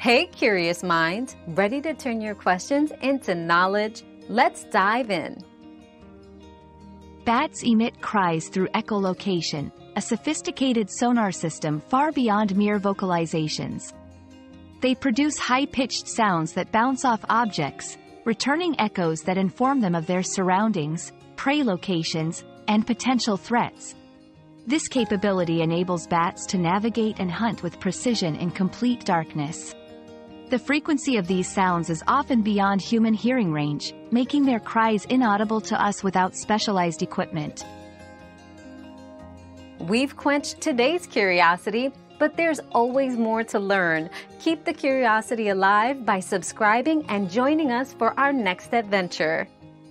Hey, curious minds, ready to turn your questions into knowledge? Let's dive in. Bats emit cries through echolocation, a sophisticated sonar system far beyond mere vocalizations. They produce high-pitched sounds that bounce off objects, returning echoes that inform them of their surroundings, prey locations, and potential threats. This capability enables bats to navigate and hunt with precision in complete darkness. The frequency of these sounds is often beyond human hearing range, making their cries inaudible to us without specialized equipment. We've quenched today's curiosity, but there's always more to learn. Keep the curiosity alive by subscribing and joining us for our next adventure.